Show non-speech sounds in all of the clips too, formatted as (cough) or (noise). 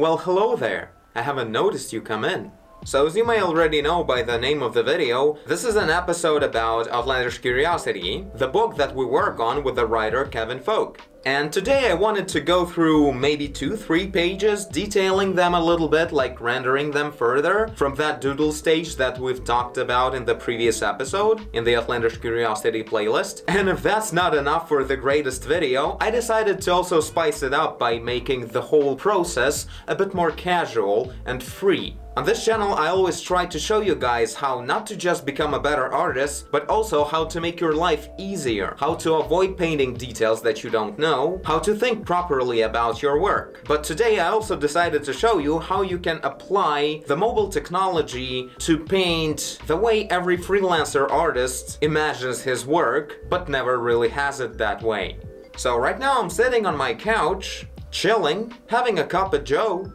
Well, hello there. I haven't noticed you come in. So as you may already know by the name of the video, this is an episode about Outlandish Curiosity, the book that we work on with the writer Kevin Folk. And today I wanted to go through maybe two, three pages, detailing them a little bit, like rendering them further from that doodle stage that we've talked about in the previous episode, in the Outlandish Curiosity playlist. (laughs) And if that's not enough for the greatest video, I decided to also spice it up by making the whole process a bit more casual and free. On this channel I always try to show you guys how not to just become a better artist, but also how to make your life easier, how to avoid painting details that you don't know, how to think properly about your work. But today I also decided to show you how you can apply the mobile technology to paint the way every freelancer artist imagines his work, but never really has it that way. So right now I'm sitting on my couch, chilling, having a cup of joe,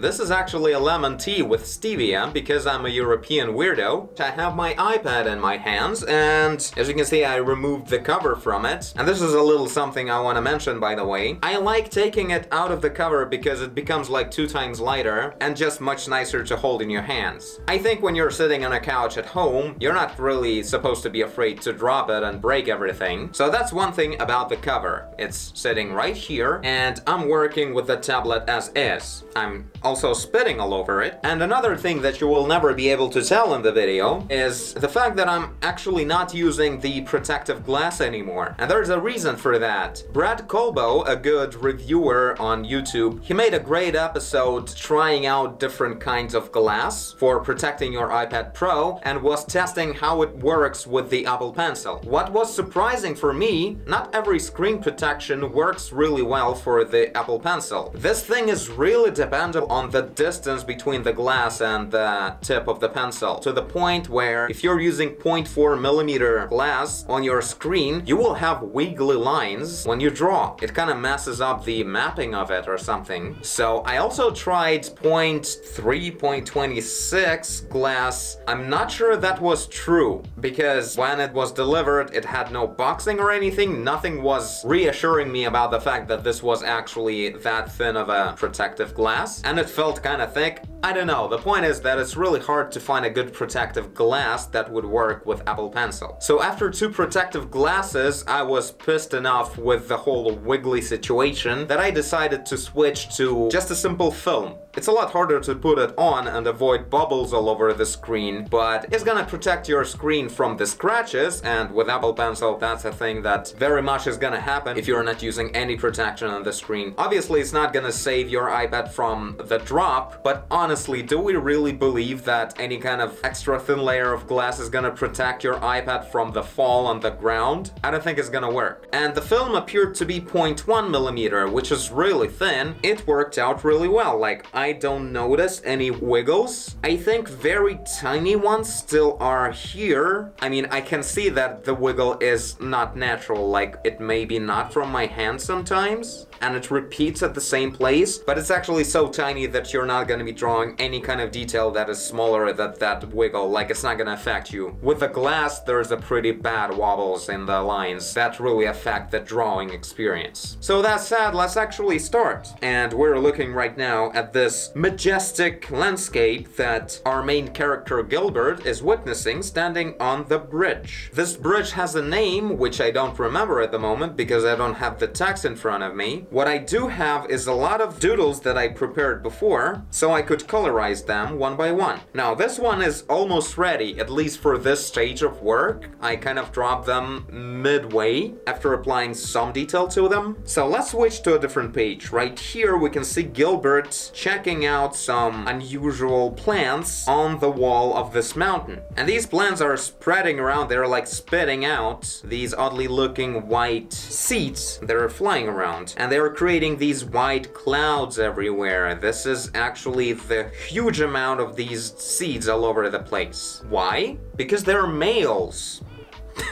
this is actually a lemon tea with stevia because I'm a European weirdo. I have my iPad in my hands and as you can see I removed the cover from it. And this is a little something I want to mention by the way. I like taking it out of the cover because it becomes like two times lighter and just much nicer to hold in your hands. I think when you're sitting on a couch at home, you're not really supposed to be afraid to drop it and break everything. So that's one thing about the cover. It's sitting right here and I'm working with the tablet as is. I'm also spitting all over it. And another thing that you will never be able to tell in the video is the fact that I'm actually not using the protective glass anymore. And there's a reason for that. Brad Colbow, a good reviewer on YouTube, he made a great episode trying out different kinds of glass for protecting your iPad Pro and was testing how it works with the Apple Pencil. What was surprising for me, not every screen protection works really well for the Apple Pencil. This thing is really dependent on the distance between the glass and the tip of the pencil to the point where if you're using 0.4 millimeter glass on your screen, you will have wiggly lines when you draw. It kind of messes up the mapping of it or something. So I also tried 0.3, 0.26 glass. I'm not sure that was true because when it was delivered, it had no boxing or anything. Nothing was reassuring me about the fact that this was actually that thin of a protective glass. And it felt kinda thick. I don't know, the point is that it's really hard to find a good protective glass that would work with Apple Pencil. So after two protective glasses, I was pissed enough with the whole wiggly situation that I decided to switch to just a simple film. It's a lot harder to put it on and avoid bubbles all over the screen, but it's gonna protect your screen from the scratches, and with Apple Pencil that's a thing that very much is gonna happen if you're not using any protection on the screen. Obviously it's not gonna save your iPad from the drop, but honestly, do we really believe that any kind of extra thin layer of glass is gonna protect your iPad from the fall on the ground? I don't think it's gonna work. And the film appeared to be 0.1 millimeter, which is really thin. It worked out really well, like I don't notice any wiggles. I think very tiny ones still are here. I mean, I can see that the wiggle is not natural, like it may be not from my hand sometimes and it repeats at the same place, but it's actually so tiny that you're not gonna be drawing any kind of detail that is smaller than that wiggle, like it's not gonna affect you. With the glass, there's a pretty bad wobbles in the lines that really affect the drawing experience. So that said, let's actually start. And we're looking right now at this majestic landscape that our main character Gilbert is witnessing standing on the bridge. This bridge has a name, which I don't remember at the moment because I don't have the text in front of me, what I do have is a lot of doodles that I prepared before, so I could colorize them one by one. Now this one is almost ready, at least for this stage of work. I kind of dropped them midway after applying some detail to them. So let's switch to a different page. Right here we can see Gilbert checking out some unusual plants on the wall of this mountain. And these plants are spreading around, they're like spitting out these oddly looking white seeds that are flying around. And they're they're creating these white clouds everywhere. This is actually the huge amount of these seeds all over the place. Why? Because they're males.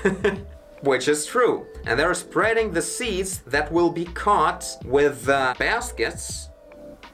(laughs) Which is true. And they're spreading the seeds that will be caught with uh, baskets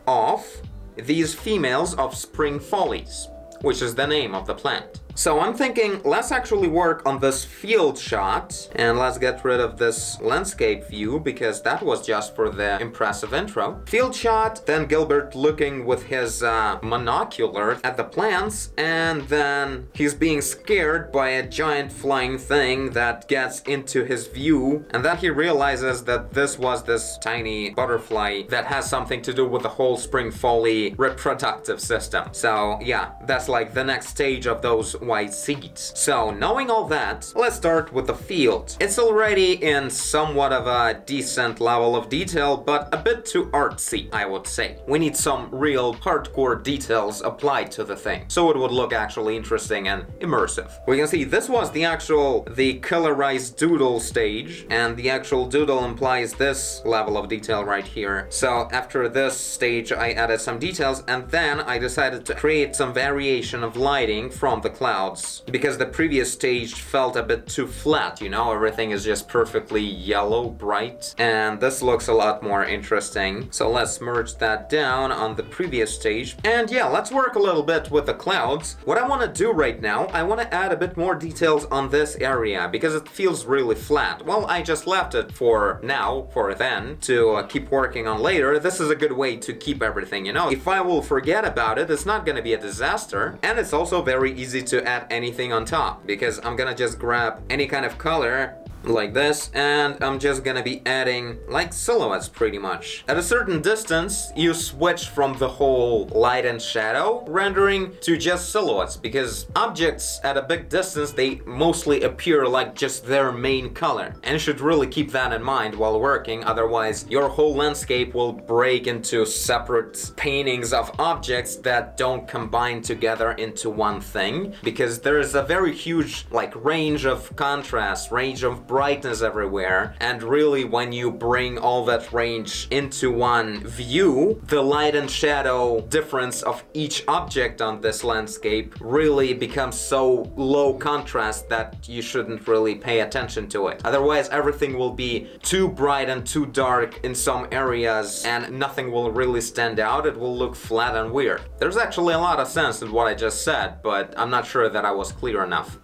of these females of spring follies, which is the name of the plant. So I'm thinking let's actually work on this field shot and let's get rid of this landscape view because that was just for the impressive intro. Field shot, then Gilbert looking with his uh, monocular at the plants and then he's being scared by a giant flying thing that gets into his view and then he realizes that this was this tiny butterfly that has something to do with the whole spring folly reproductive system. So yeah, that's like the next stage of those white seeds. So knowing all that, let's start with the field. It's already in somewhat of a decent level of detail, but a bit too artsy, I would say. We need some real hardcore details applied to the thing, so it would look actually interesting and immersive. We can see this was the actual, the colorized doodle stage, and the actual doodle implies this level of detail right here. So after this stage, I added some details, and then I decided to create some variation of lighting from the clouds, because the previous stage felt a bit too flat, you know, everything is just perfectly yellow, bright, and this looks a lot more interesting. So let's merge that down on the previous stage. And yeah, let's work a little bit with the clouds. What I want to do right now, I want to add a bit more details on this area because it feels really flat. Well, I just left it for now, for then, to uh, keep working on later. This is a good way to keep everything, you know. If I will forget about it, it's not gonna be a disaster. And it's also very easy to add anything on top because I'm gonna just grab any kind of color like this and I'm just gonna be adding like silhouettes pretty much. At a certain distance you switch from the whole light and shadow rendering to just silhouettes because objects at a big distance they mostly appear like just their main color and you should really keep that in mind while working otherwise your whole landscape will break into separate paintings of objects that don't combine together into one thing because there is a very huge like range of contrast, range of brightness everywhere. And really, when you bring all that range into one view, the light and shadow difference of each object on this landscape really becomes so low contrast that you shouldn't really pay attention to it. Otherwise, everything will be too bright and too dark in some areas and nothing will really stand out. It will look flat and weird. There's actually a lot of sense in what I just said, but I'm not sure that I was clear enough.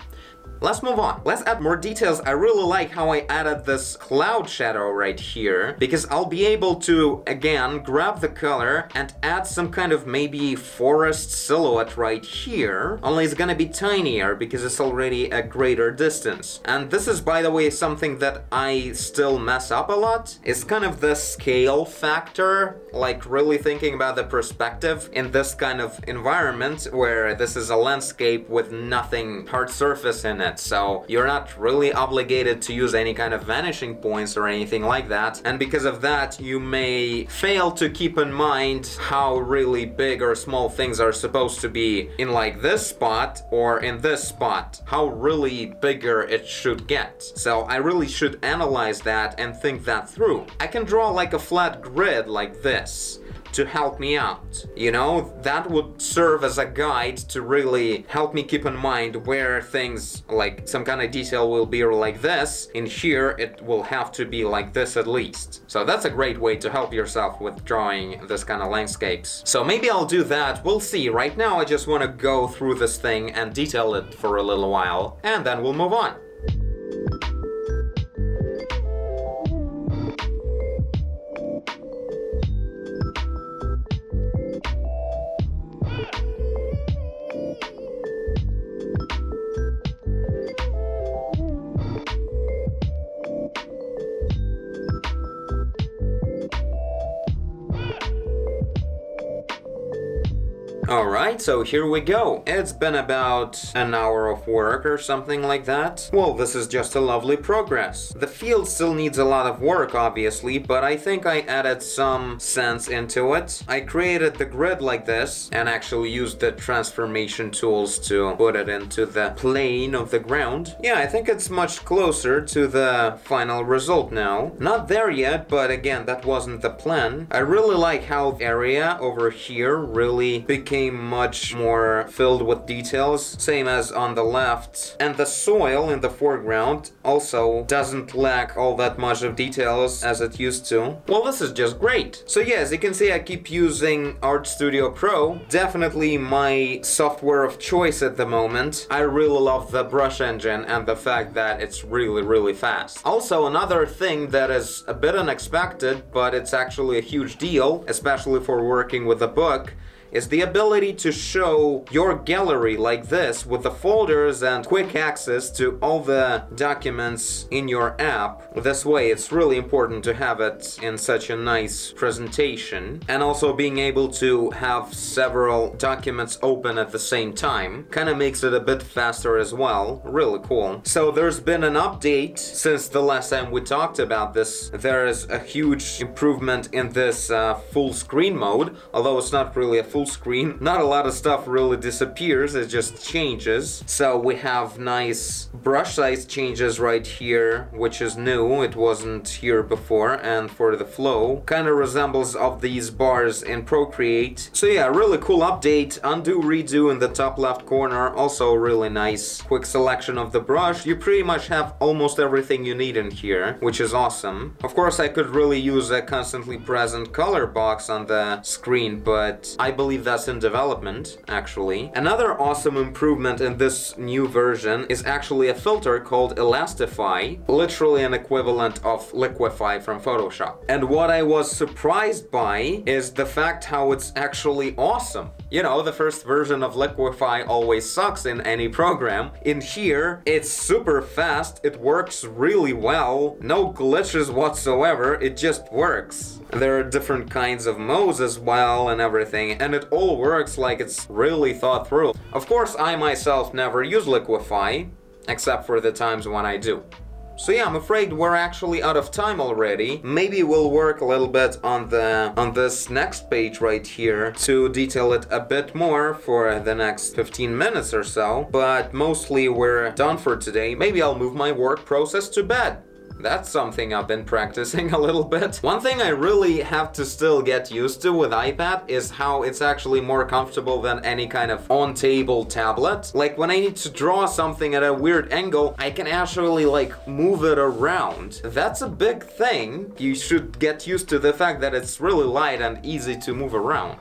Let's move on. Let's add more details. I really like how I added this cloud shadow right here because I'll be able to, again, grab the color and add some kind of maybe forest silhouette right here. Only it's gonna be tinier because it's already a greater distance. And this is, by the way, something that I still mess up a lot. It's kind of the scale factor, like really thinking about the perspective in this kind of environment where this is a landscape with nothing hard surface in it so you're not really obligated to use any kind of vanishing points or anything like that. And because of that, you may fail to keep in mind how really big or small things are supposed to be in like this spot or in this spot, how really bigger it should get. So I really should analyze that and think that through. I can draw like a flat grid like this to help me out. You know, that would serve as a guide to really help me keep in mind where things like some kind of detail will be like this. In here, it will have to be like this at least. So that's a great way to help yourself with drawing this kind of landscapes. So maybe I'll do that. We'll see. Right now, I just want to go through this thing and detail it for a little while, and then we'll move on. Alright, so here we go. It's been about an hour of work or something like that. Well, this is just a lovely progress. The field still needs a lot of work, obviously, but I think I added some sense into it. I created the grid like this and actually used the transformation tools to put it into the plane of the ground. Yeah, I think it's much closer to the final result now. Not there yet, but again, that wasn't the plan. I really like how area over here really became became much more filled with details, same as on the left. And the soil in the foreground also doesn't lack all that much of details as it used to. Well, this is just great. So yeah, as you can see, I keep using Art Studio Pro. Definitely my software of choice at the moment. I really love the brush engine and the fact that it's really, really fast. Also, another thing that is a bit unexpected, but it's actually a huge deal, especially for working with a book, is the ability to show your gallery like this with the folders and quick access to all the documents in your app. This way it's really important to have it in such a nice presentation and also being able to have several documents open at the same time kind of makes it a bit faster as well. Really cool. So there's been an update since the last time we talked about this. There is a huge improvement in this uh, full screen mode, although it's not really a full full screen. Not a lot of stuff really disappears, it just changes. So we have nice brush size changes right here, which is new. It wasn't here before. And for the flow, kind of resembles of these bars in Procreate. So yeah, really cool update. Undo, redo in the top left corner. Also really nice. Quick selection of the brush. You pretty much have almost everything you need in here, which is awesome. Of course, I could really use a constantly present color box on the screen, but I believe believe that's in development, actually. Another awesome improvement in this new version is actually a filter called Elastify, literally an equivalent of Liquify from Photoshop. And what I was surprised by is the fact how it's actually awesome. You know, the first version of Liquify always sucks in any program. In here, it's super fast, it works really well, no glitches whatsoever, it just works. There are different kinds of modes as well and everything, and it all works like it's really thought through. Of course, I myself never use Liquify, except for the times when I do. So yeah, I'm afraid we're actually out of time already. Maybe we'll work a little bit on the on this next page right here to detail it a bit more for the next 15 minutes or so. But mostly we're done for today. Maybe I'll move my work process to bed. That's something I've been practicing a little bit. One thing I really have to still get used to with iPad is how it's actually more comfortable than any kind of on-table tablet. Like when I need to draw something at a weird angle, I can actually like move it around. That's a big thing. You should get used to the fact that it's really light and easy to move around.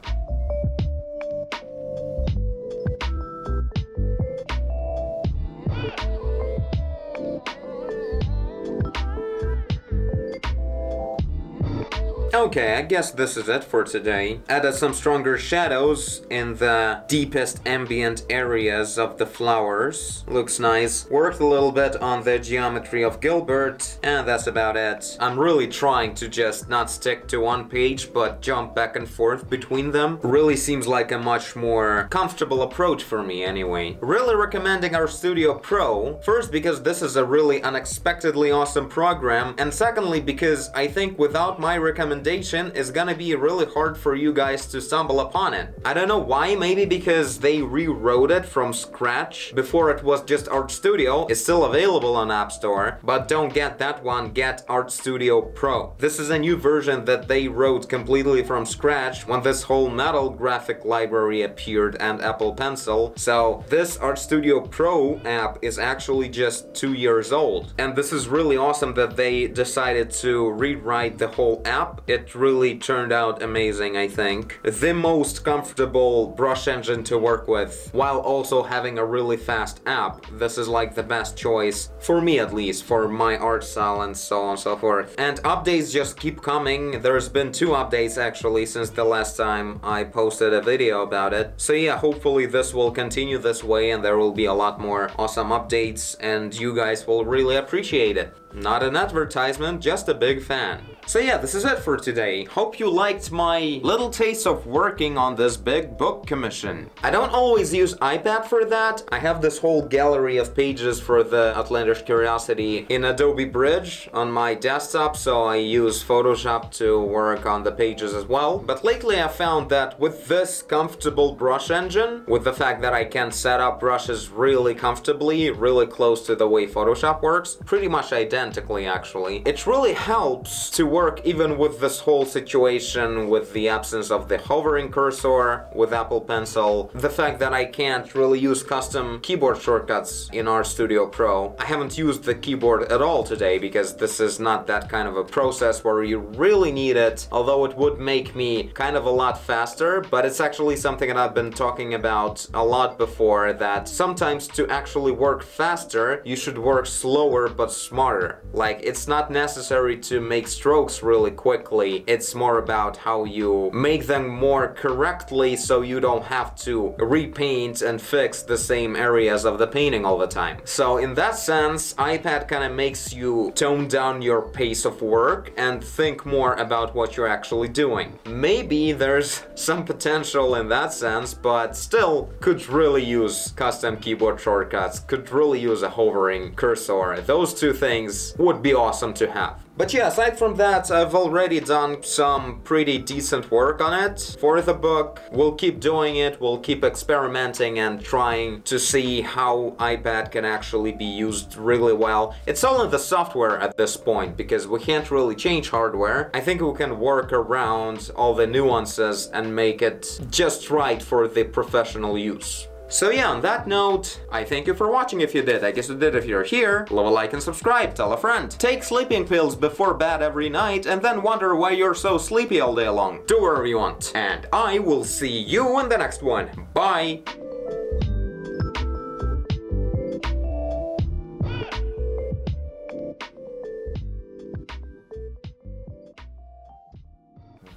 Okay, I guess this is it for today. Added some stronger shadows in the deepest ambient areas of the flowers. Looks nice. Worked a little bit on the geometry of Gilbert, and that's about it. I'm really trying to just not stick to one page, but jump back and forth between them. Really seems like a much more comfortable approach for me anyway. Really recommending Art Studio Pro, first because this is a really unexpectedly awesome program, and secondly because I think without my recommendation recommendation is gonna be really hard for you guys to stumble upon it. I don't know why, maybe because they rewrote it from scratch. Before it was just Art Studio, it's still available on App Store, but don't get that one, get Art Studio Pro. This is a new version that they wrote completely from scratch when this whole metal graphic library appeared and Apple Pencil. So this Art Studio Pro app is actually just two years old. And this is really awesome that they decided to rewrite the whole app it really turned out amazing, I think. The most comfortable brush engine to work with, while also having a really fast app. This is like the best choice, for me at least, for my art style and so on and so forth. And updates just keep coming. There's been two updates actually since the last time I posted a video about it. So yeah, hopefully this will continue this way and there will be a lot more awesome updates and you guys will really appreciate it. Not an advertisement, just a big fan. So yeah, this is it for today. Hope you liked my little taste of working on this big book commission. I don't always use iPad for that. I have this whole gallery of pages for the Outlandish Curiosity in Adobe Bridge on my desktop, so I use Photoshop to work on the pages as well. But lately I found that with this comfortable brush engine, with the fact that I can set up brushes really comfortably, really close to the way Photoshop works, pretty much identically actually, it really helps to work even with this whole situation with the absence of the hovering cursor with Apple Pencil, the fact that I can't really use custom keyboard shortcuts in Art Studio Pro. I haven't used the keyboard at all today because this is not that kind of a process where you really need it, although it would make me kind of a lot faster, but it's actually something that I've been talking about a lot before, that sometimes to actually work faster, you should work slower but smarter. Like, it's not necessary to make strokes really quickly, it's more about how you make them more correctly so you don't have to repaint and fix the same areas of the painting all the time. So in that sense, iPad kind of makes you tone down your pace of work and think more about what you're actually doing. Maybe there's (laughs) some potential in that sense, but still could really use custom keyboard shortcuts, could really use a hovering cursor. Those two things would be awesome to have. But yeah, aside from that, I've already done some pretty decent work on it for the book. We'll keep doing it, we'll keep experimenting and trying to see how iPad can actually be used really well. It's only the software at this point, because we can't really change hardware. I think we can work around all the nuances and make it just right for the professional use. So yeah, on that note, I thank you for watching if you did. I guess you did if you're here. Leave a like and subscribe, tell a friend. Take sleeping pills before bed every night and then wonder why you're so sleepy all day long. Do whatever you want. And I will see you in the next one. Bye!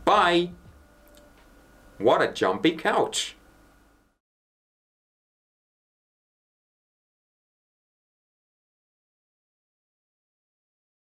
Bye! What a jumpy couch.